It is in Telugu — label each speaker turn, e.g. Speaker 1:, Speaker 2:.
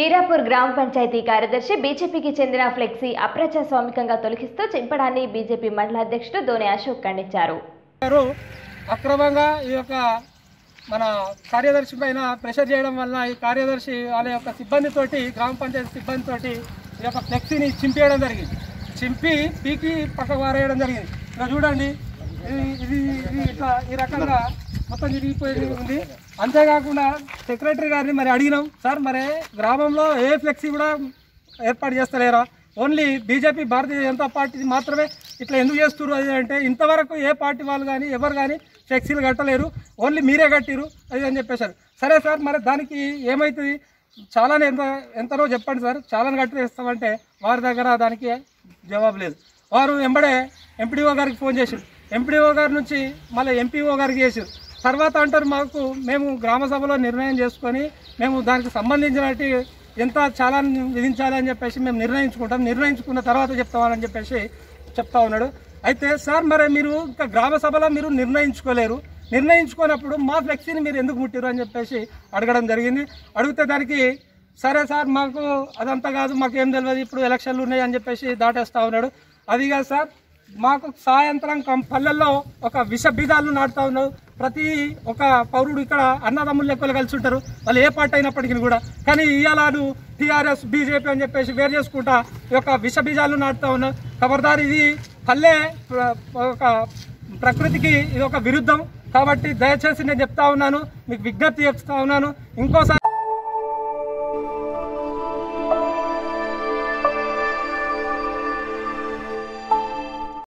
Speaker 1: మీరాపూర్ గ్రామ పంచాయతీ కార్యదర్శి బీజేపీకి చెందిన ఫ్లెక్సీ అప్రజాస్వామికంగా తొలగిస్తూ చింపడాన్ని బీజేపీ మండల అధ్యక్షుడు ధోని అశోక్ ఖండించారు.
Speaker 2: అక్రమంగా ఈ యొక్క మన కార్యదర్శి పైన ప్రెషర్ చేయడం వల్ల ఈ కార్యదర్శి వాళ్ళ యొక్క సిబ్బందితోటి గ్రామ పంచాయతీ సిబ్బందితోటి ఈ యొక్క ఫ్లెక్సీని చింపేయడం జరిగింది. చింపి పీకి పక్కకు వారేయడం జరిగింది. ఇలా చూడండి ఇది ఇది ఇట్లా ఈ రకంగా మొత్తం తిరిగిపోయి ఉంది. అంతేకాకుండా సెక్రటరీ గారిని మరి అడిగినాం. సార్ మరి గ్రామంలో ఏ ఫ్లెక్సీ కూడా ఏర్పాటు చేస్తలేరా? Only BJP Bharatiya Janata party మాత్రమే ఇట్లా ఎందుకు చేస్తున్నారు అది అంటే ఇంతవరకు ఏ పార్టీ వాళ్ళు కానీ ఎవరు కానీ ఫ్లెక్సీలు కట్టలేరు. ఓన్లీ మీరే కట్టిరు అది అని చెప్పేశారు. సరే సార్ మరి దానికి ఏమవుతుంది చాలానే ఎంత ఎంతనో చెప్పండి సార్. చాలానే కట్టేస్తామంటే వారి దగ్గర దానికి జవాబు లేదు. వారు వెంబడే ఎంపీడీఓ గారికి ఫోన్ చేసారు ఎంపీడీఓ గారి నుంచి మళ్ళీ ఎంపీఓ గారికి చేసారు తర్వాత అంటారు మాకు మేము గ్రామ సభలో నిర్ణయం చేసుకొని మేము దానికి సంబంధించినట్టు ఎంత చాలా విధించాలి అని చెప్పేసి మేము నిర్ణయించుకుంటాం. నిర్ణయించుకున్న తర్వాత చెప్తామని చెప్పేసి చెప్తా ఉన్నాడు. అయితే సార్ మరి మీరు ఇంకా గ్రామ సభలో మీరు నిర్ణయించుకోలేరు. నిర్ణయించుకున్నప్పుడు మా ఫ్లెక్సీని మీరు ఎందుకు ముట్టారు అని చెప్పేసి అడగడం జరిగింది. అడిగితే దానికి సరే సార్ మాకు అదంతా కాదు మాకు ఏం తెలియదు ఇప్పుడు ఎలక్షన్లు ఉన్నాయి అని చెప్పేసి దాటేస్తా ఉన్నాడు. అది కాదు సార్ మాకు సాయంత్రం కం- పల్లెల్లో ఒక విష బీజాలు నాటుతా ఉన్నారు. ప్రతి ఒక పౌరుడు ఇక్కడ అన్నదమ్ములు ఎక్కువ కలిసి ఉంటారు. వాళ్ళు ఏ పార్టీ అయినప్పటికీ కూడా. కానీ ఇవాళ టీఆర్ఎస్ బీజేపీ అని చెప్పేసి వేరు చేసుకుంటా ఈ యొక్క విష బీజాలు నాటుతా ఉన్నారు. ఖబర్దారు ఇది పల్లె ఒక ప్రకృతికి ఇది ఒక విరుద్ధం. కాబట్టి దయచేసి నేను చెప్తా ఉన్నాను. మీకు విజ్ఞప్తి చెప్తా ఉన్నాను. ఇంకోసారి